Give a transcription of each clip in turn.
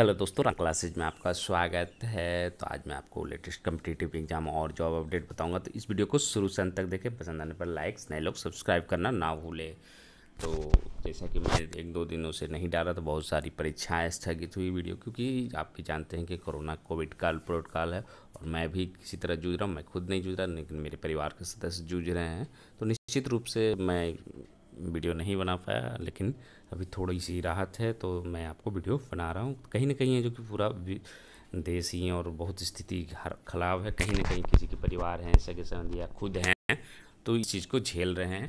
Hello दोस्तों रंग classes में आपका स्वागत है। तो आज मैं आपको लेटेस्ट कम्पिटेटिव एग्ज़ाम और जॉब अपडेट बताऊँगा। तो इस वीडियो को शुरू से अंत तक देखें। पसंद आने पर लाइक्स नए लोग सब्सक्राइब करना ना भूलें। तो जैसा कि मैं एक दो दिनों से नहीं डाला तो बहुत सारी परीक्षाएँ स्थगित हुई वीडियो क्योंकि आप भी जानते हैं कि कोरोना कोविड काल प्रोटोकॉल है और मैं भी किसी तरह जूझ रहा हूँ। मैं खुद नहीं जूझ रहा, लेकिन मेरे परिवार के सदस्य जूझ रहे हैं। तो निश्चित रूप से मैं वीडियो नहीं बना पाया, लेकिन अभी थोड़ी सी राहत है तो मैं आपको वीडियो बना रहा हूँ। कहीं ना कहीं है जो कि पूरा देश ही और बहुत स्थिति खराब है, कहीं ना कहीं किसी के परिवार हैं सगे संबंधी या खुद हैं तो इस चीज़ को झेल रहे हैं।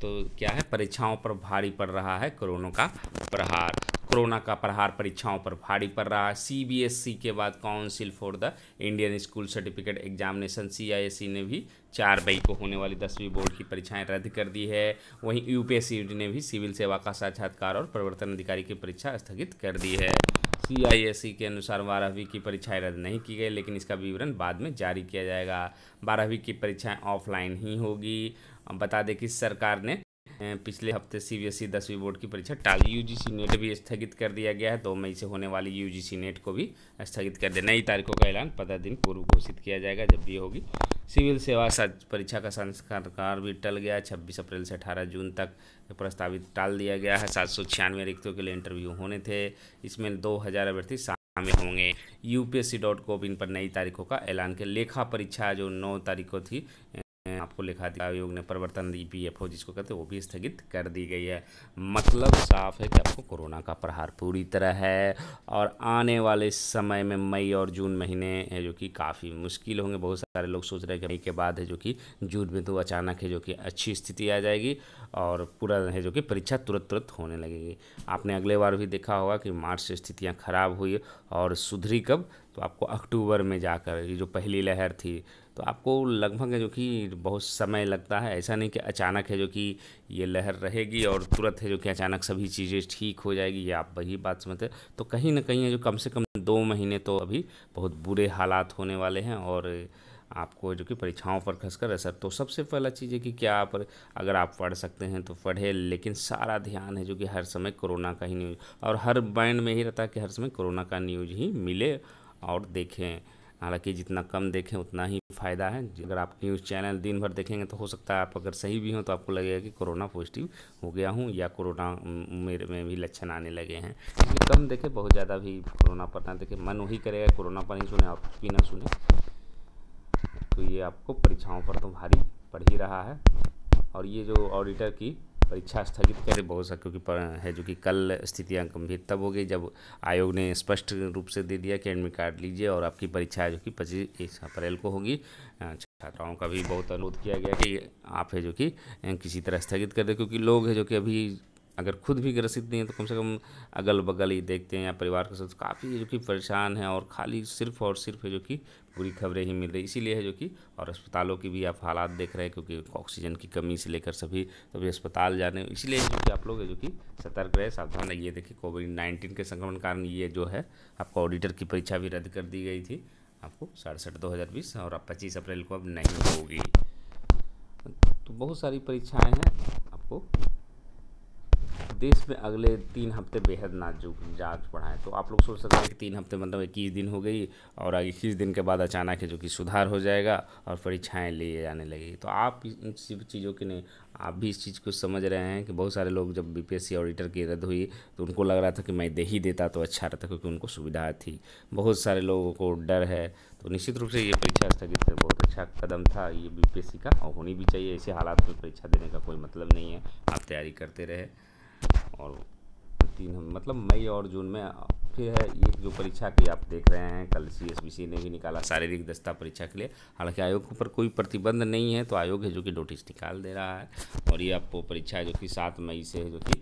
तो क्या है, परीक्षाओं पर भारी पड़ रहा है, कोरोना का प्रहार। कोरोना का प्रहार परीक्षाओं पर भारी पड़ रहा है। सीबीएसई के बाद council for the Indian school certificate examination CISCE ने भी चार मई को होने वाली दसवीं बोर्ड की परीक्षाएँ रद्द कर दी है। वहीं यूपीएससी ने भी सिविल सेवा का साक्षात्कार और प्रवर्तन अधिकारी की परीक्षा स्थगित कर दी है। सीआईएससी के अनुसार बारहवीं की परीक्षाएँ रद्द नहीं की गई, लेकिन इसका विवरण बाद में जारी किया जाएगा। बारहवीं की परीक्षाएँ ऑफलाइन ही होगी। बता दें कि सरकार ने पिछले हफ़्ते सीबीएसई दसवीं बोर्ड की परीक्षा टाल यूजीसी नेट भी स्थगित कर दिया गया है। दो मई से होने वाली यूजीसी नेट को भी स्थगित कर दिया। नई तारीखों का ऐलान पंद्रह दिन पूर्व घोषित किया जाएगा, जब भी होगी। सिविल सेवा परीक्षा का संस्कार भी टल गया। छब्बीस अप्रैल से अठारह जून तक प्रस्तावित टाल दिया गया है। सात सौ छियानवे रिक्तों के लिए इंटरव्यू होने थे। इसमें दो हज़ार अभ्यर्थी शामिल होंगे। यूपीएससी डॉट कॉम इन पर नई तारीखों का ऐलान किया लेखा परीक्षा, जो नौ तारीख को थी आपको लिखा दिया, आयोग ने परिवर्तन दी पी एफ़ ओ जिसको कहते हैं, वो भी स्थगित कर दी गई है। मतलब साफ़ है कि आपको कोरोना का प्रहार पूरी तरह है और आने वाले समय में मई और जून महीने है, जो कि काफ़ी मुश्किल होंगे। बहुत सारे लोग सोच रहे हैं कि मई के बाद है, जो कि जून में तो अचानक है, जो कि अच्छी स्थिति आ जाएगी और पूरा है, जो कि परीक्षा तुरंत तुरंत होने लगेगी। आपने अगले बार भी देखा होगा कि मार्च से स्थितियाँ खराब हुई और सुधरी कब? तो आपको अक्टूबर में जाकर ये जो पहली लहर थी तो आपको लगभग है जो कि बहुत समय लगता है। ऐसा नहीं कि अचानक है जो कि ये लहर रहेगी और तुरंत है जो कि अचानक सभी चीज़ें ठीक हो जाएगी, ये आप वही बात समझते तो कहीं ना कहीं है जो कम से कम दो महीने तो अभी बहुत बुरे हालात होने वाले हैं और आपको जो कि परीक्षाओं पर खसकर असर। तो सबसे पहला चीज़ है कि क्या आप, अगर आप पढ़ सकते हैं तो पढ़े, लेकिन सारा ध्यान है जो कि हर समय कोरोना का ही न्यूज़, और हर बैंड में ही रहता है कि हर समय कोरोना का न्यूज़ ही मिले। और देखें। हालाँकि जितना कम देखें, उतना ही फ़ायदा है। अगर आप न्यूज़ चैनल दिन भर देखेंगे तो हो सकता है आप अगर सही भी हों तो आपको लगेगा कि कोरोना पॉजिटिव हो गया हूँ या कोरोना मेरे में भी लक्षण आने लगे हैं। इसलिए कम देखें, बहुत ज़्यादा भी कोरोना पर ना देखें। मन वही करेगा, कोरोना पर नहीं सुने, आप भी ना सुने। तो ये आपको परीक्षाओं पर तो भारी पड़ ही रहा है। और ये जो ऑडिटर की परीक्षा स्थगित कर बहुत सा, क्योंकि है जो कि कल स्थितियाँ गंभीर तब हो गई जब आयोग ने स्पष्ट रूप से दे दिया कि एडमिट कार्ड लीजिए और आपकी परीक्षा जो कि पच्चीस अप्रैल को होगी। छात्राओं का भी बहुत अनुरोध किया गया कि आप है जो कि किसी तरह स्थगित कर दें, क्योंकि लोग है जो कि अभी अगर खुद भी ग्रसित नहीं है तो कम से कम अगल बगल ही देखते हैं या परिवार के साथ काफ़ी जो कि परेशान है और खाली सिर्फ़ और सिर्फ़ जो कि बुरी खबरें ही मिल रही इसीलिए है जो कि और अस्पतालों की भी आप हालात देख रहे हैं क्योंकि ऑक्सीजन की कमी से लेकर सभी सभी अस्पताल जाने इसीलिए जो कि आप लोग जो कि सतर्क रहे, सावधान रहिए। देखिए कोविड नाइन्टीन के संक्रमण कारण ये जो है, आपको ऑडिटर की परीक्षा भी रद्द कर दी गई थी। आपको सड़सठ दो हज़ार बीस और अब पच्चीस अप्रैल को अब नहीं होगी। तो बहुत सारी परीक्षाएँ हैं आपको देश में अगले तीन हफ़्ते बेहद नाजुक जाँच बढ़ाएँ तो आप लोग सोच सकते हैं कि तीन हफ़्ते मतलब इक्कीस दिन हो गई और इक्कीस दिन के बाद अचानक है जो कि सुधार हो जाएगा और परीक्षाएँ लिए जाने लगेगी। तो आप इन चीज़ों की नहीं आप भी इस चीज़ को समझ रहे हैं कि बहुत सारे लोग जब बीपीएससी ऑडिटर की रद्द हुई तो उनको लग रहा था कि मैं दे ही देता तो अच्छा रहता क्योंकि उनको सुविधा थी। बहुत सारे लोगों को डर है। तो निश्चित रूप से ये परीक्षा स्थगित कर, बहुत अच्छा कदम था। ये बीपीएससी का और होनी भी चाहिए। ऐसे हालात में परीक्षा देने का कोई मतलब नहीं है। आप तैयारी करते रहे। और तीन मतलब मई और जून में, फिर है ये जो परीक्षा की आप देख रहे हैं, कल सीएसबीसी ने भी निकाला शारीरिक दस्ता परीक्षा के लिए। हालाँकि आयोग पर कोई प्रतिबंध नहीं है तो आयोग है जो कि नोटिस निकाल दे रहा है। और ये आपको परीक्षा है जो कि सात मई से है, जो कि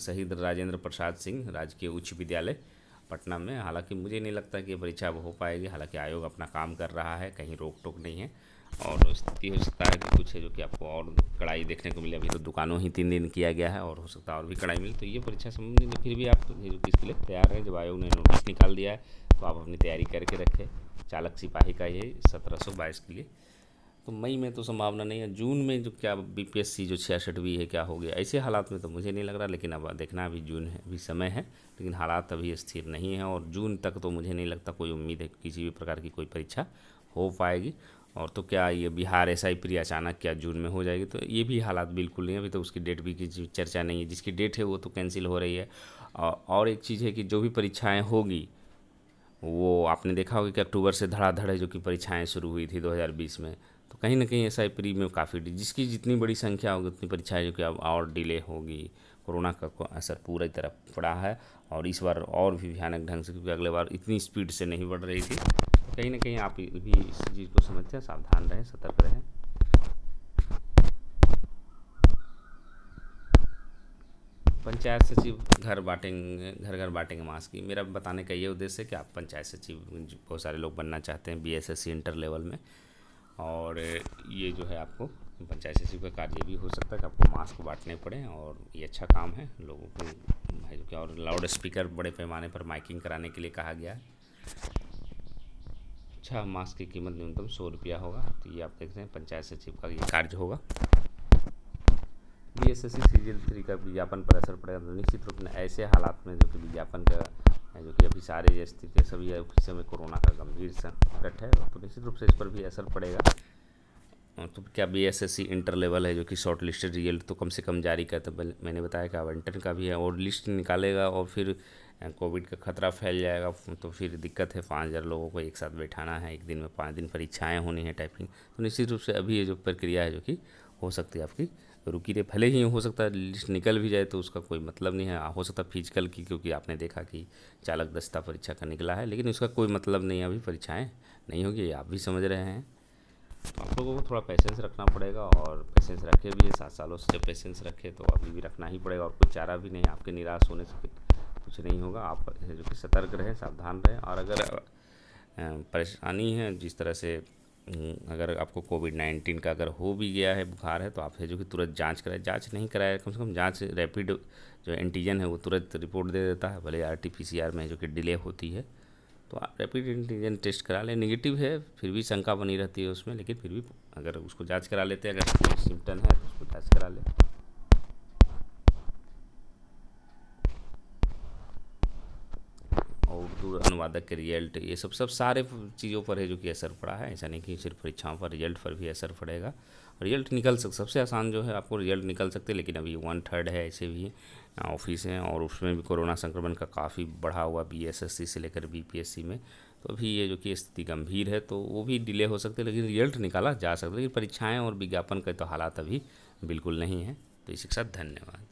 शहीद राजेंद्र प्रसाद सिंह, राजकीय उच्च विद्यालय पटना में। हालाँकि मुझे नहीं लगता कि ये परीक्षा हो पाएगी। हालाँकि आयोग अपना काम कर रहा है, कहीं रोक टोक नहीं है। और स्थिति हो सकता है कि कुछ है जो कि आपको और कड़ाई देखने को मिले। अभी तो दुकानों ही तीन दिन किया गया है और हो सकता है और भी कड़ाई मिले। तो ये परीक्षा संबंधी फिर भी आप इसके लिए तैयार हैं। जब आयोग ने नोटिस निकाल दिया है तो आप अपनी तैयारी करके रखें। चालक सिपाही का ये सत्रह सौ बाईस के लिए। तो मई में तो संभावना नहीं है। जून में जो क्या बीपीएससी जो छियासठवीं है, क्या हो गया? ऐसे हालात में तो मुझे नहीं लग रहा, लेकिन अब देखना अभी जून है, अभी समय है। लेकिन हालात अभी स्थिर नहीं है और जून तक तो मुझे नहीं लगता कोई उम्मीद है किसी भी प्रकार की कोई परीक्षा हो पाएगी। और तो क्या ये बिहार एस आई प्री अचानक क्या जून में हो जाएगी? तो ये भी हालात बिल्कुल नहीं है, अभी तो उसकी डेट भी की चर्चा नहीं है। जिसकी डेट है वो तो कैंसिल हो रही है। और एक चीज़ है कि जो भी परीक्षाएँ होगी, वो आपने देखा होगा कि अक्टूबर से धड़ाधड़ है जो कि परीक्षाएँ शुरू हुई थी 2020 में। तो कहीं ना कहीं एस आई प्री में काफ़ी जिसकी जितनी बड़ी संख्या होगी, उतनी परीक्षाएँ जो कि अब और डिले होगी। कोरोना का असर पूरी तरह पड़ा है और इस बार और भी भयानक ढंग से, क्योंकि अगले बार इतनी स्पीड से नहीं बढ़ रही थी। कहीं ना कहीं आप भी इस चीज़ को समझते हैं, सावधान रहें, सतर्क रहें। पंचायत सचिव घर बांटेंगे घर घर बांटेंगे मास्क की। मेरा बताने का ये उद्देश्य है कि आप पंचायत सचिव, बहुत सारे लोग बनना चाहते हैं बीएसएससी इंटर लेवल में। और ये जो है आपको, पंचायत सचिव का कार्य भी हो सकता है कि आपको मास्क बांटने पड़े और ये अच्छा काम है। लोगों को है जो कि और लाउड स्पीकर बड़े पैमाने पर माइकिंग कराने के लिए कहा गया है। अच्छा मास्क की कीमत न्यूनतम सौ रुपया होगा तो ये आप देख रहे हैं पंचायत सचिव का ये कार्य होगा। B S S C season three का विज्ञापन पर असर पड़ेगा तो निश्चित रूप में ऐसे हालात में जो कि विज्ञापन का, जो कि अभी सारे स्थिति सभी ऑफिसों में कोरोना का गंभीर संकट है तो निश्चित रूप से इस पर भी असर पड़ेगा। तो क्या B S S C inter level है, जो कि शॉर्ट लिस्टेड रिज़ल्ट तो कम से कम जारी करते मैंने बताया कि इंटर का भी है, और लिस्ट निकालेगा, और फिर कोविड का खतरा फैल जाएगा तो फिर दिक्कत है, पाँच हज़ार लोगों को एक साथ बैठाना है, एक दिन में पाँच दिन परीक्षाएँ होनी है टाइपिंग तो निश्चित रूप से अभी ये जो प्रक्रिया है जो कि हो सकती है आपकी, रुकी रहे। भले ही हो सकता है लिस्ट निकल भी जाए तो उसका कोई मतलब नहीं है। हो सकता फ़िज़िकल की, क्योंकि आपने देखा कि चालक दस्ता परीक्षा का निकला है, लेकिन उसका कोई मतलब नहीं है अभी, परीक्षाएँ नहीं होगी, आप भी समझ रहे हैं। तो आप लोगों को थोड़ा पेशेंस रखना पड़ेगा, और पेशेंस रखे भी है सात सालों से जब पेशेंस रखे तो अभी भी रखना ही पड़ेगा, और कोई चारा भी नहीं, आपके निराश होने से कुछ नहीं होगा। आप जो कि सतर्क रहें, सावधान रहें। और अगर परेशानी है, जिस तरह से अगर आपको कोविड नाइन्टीन का अगर हो भी गया है, बुखार है तो आप है जो कि तुरंत जाँच कराएँ। जाँच नहीं कराए कम से कम जाँच रैपिड जो एंटीजन है, वो तुरंत रिपोर्ट दे देता है। भले R T P C R में जो कि डिले होती है। तो आप रैपिड एंटीजन टेस्ट करा लें। निगेटिव है, फिर भी शंका बनी रहती है उसमें, लेकिन फिर भी अगर उसको जाँच करा लेते हैं, अगर सिम्टम है तो उसको जाँच करा लें। और अनुवादक के रिज़ल्ट, ये सब सब सारे चीज़ों पर है जो कि असर पड़ा है। ऐसा नहीं कि सिर्फ़ परीक्षाओं पर, रिज़ल्ट पर भी असर पड़ेगा। रिज़ल्ट निकल सक, सबसे आसान जो है, आपको रिज़ल्ट निकल सकते लेकिन अभी वन थर्ड है, ऐसे भी ऑफ़िस हैं, और उसमें भी कोरोना संक्रमण का काफ़ी बढ़ा हुआ बी से लेकर बीपीएससी में। तो अभी ये जो कि स्थिति गंभीर है तो वो भी डिले हो सकते लेकिन रिज़ल्ट निकाला जा सकता है, लेकिन परीक्षाएँ और विज्ञापन के तो हालात अभी बिल्कुल नहीं है। तो इसी के साथ धन्यवाद।